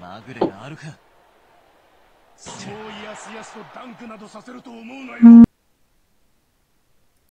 まぐれがあるか。そうやすやすとダンクなどさせると思うなよ。